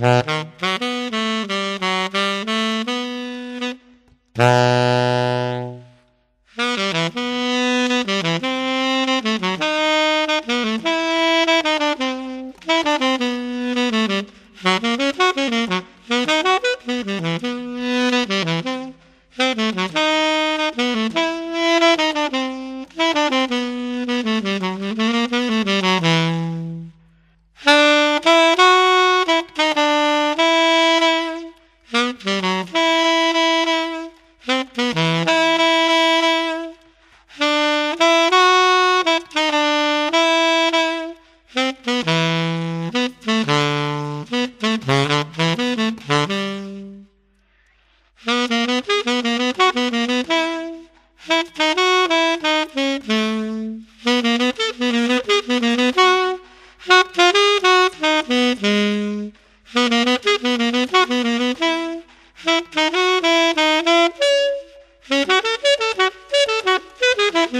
uh hmm